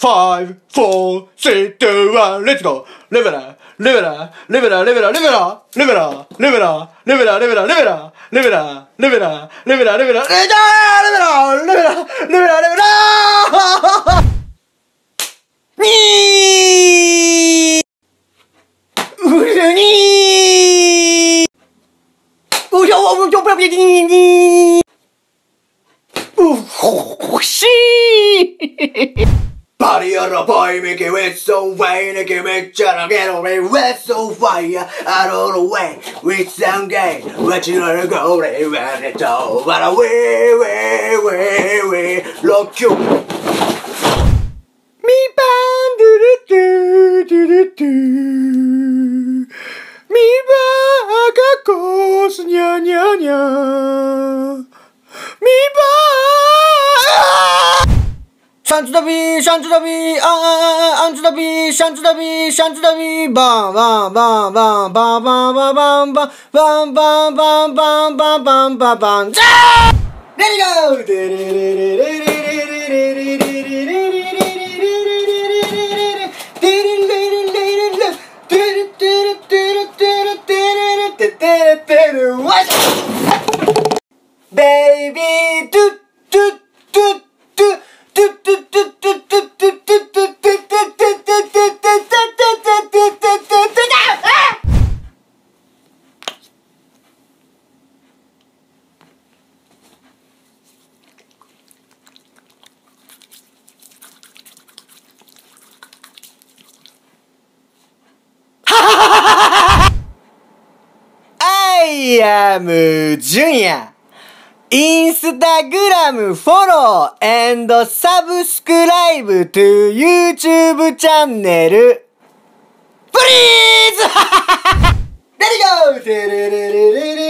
five, four, three, two, one, let's go! レベラ、レベラ、レベラ、レベラ、レベラ、レベラ、レベラ、レベラ、レベラ、レベラ、レベラ、レベラ、レベラ、レベラ、レベラ、レベラ、レベラ、レベラ、レベラ、にーうルにールりょうレベょぷらぴにーにーうほほしー body of the boy, make it wet so wide, make it make channel get away, wet so fire, out of the way, we sound gay, but you know go, they ran it all, but away, we, we, we look you. Shantu Dabi, Antu Dabi, Shantu Dabi, Shantu Dabi, ba ba ba ba ba ba ba ba ba ba ba ba ba ba ba ba ba. There you go. I am Junya Instagram follow and subscribe to YouTube channel please ready go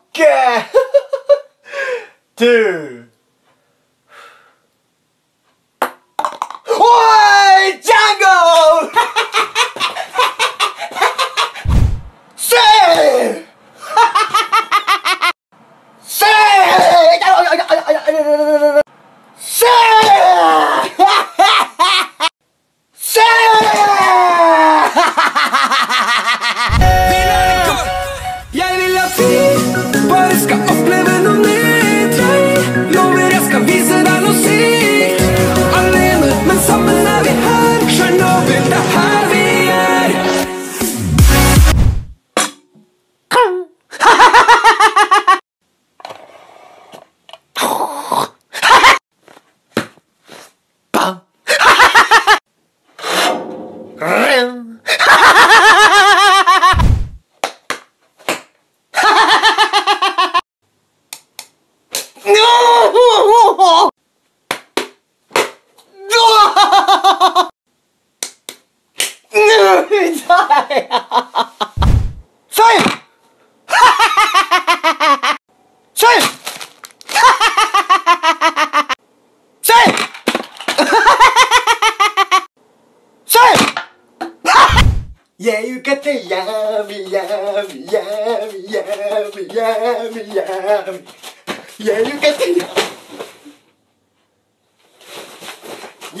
god! Dude! What? 痛いサインサインサインサインやゆかてやみやみやみやみやみやみやゆかてやみ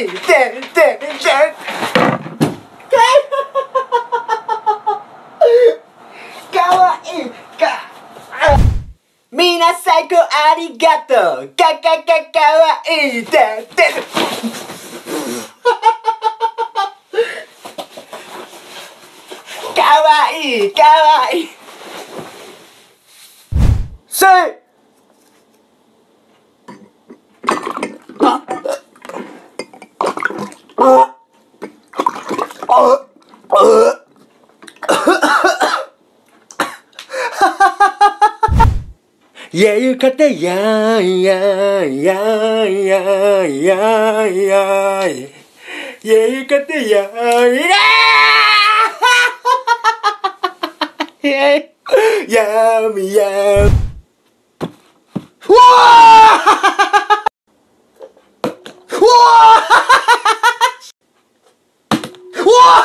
てんてんてんかわいいかみな最高ありがとうかかかかわいいてんてんかわいいかわいい Say やゆかてやいやいやいやいやいやいやゆかてやいやいやみやふわふわふわ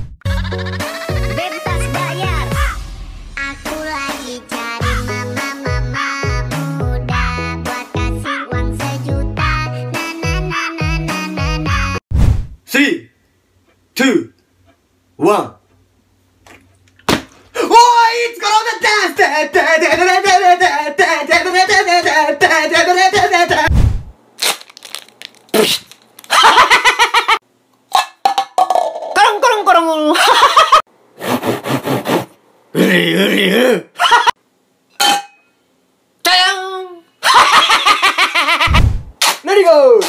we go.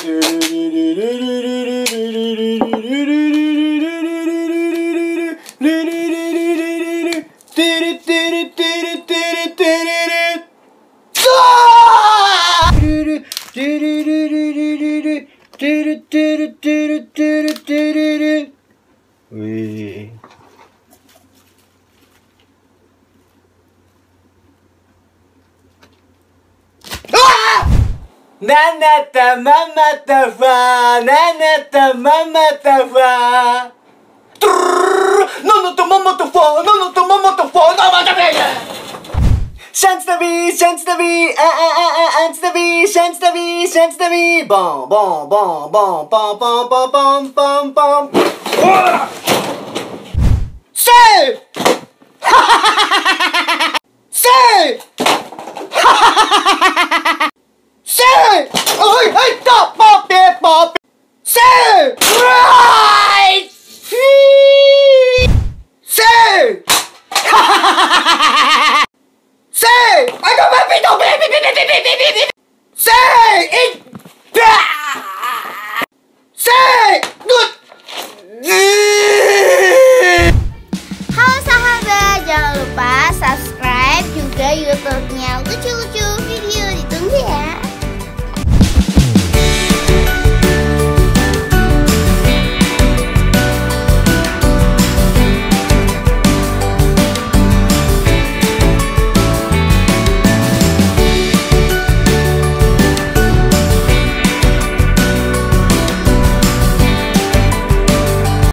Ah! Na na ta ma ma ta fa, na na ta ma ma ta Nanata mamatawa, nanata ta Nanata mamatawa, nanata mamatawa, namatawa. Chance to be, chance to be, ah ah ah ah, chance to be, chance to be, chance to be. Bom, bom, bom, bom, bom, bom, bom, bom, bom, bom. Save! Ha ha ha ha! Say! It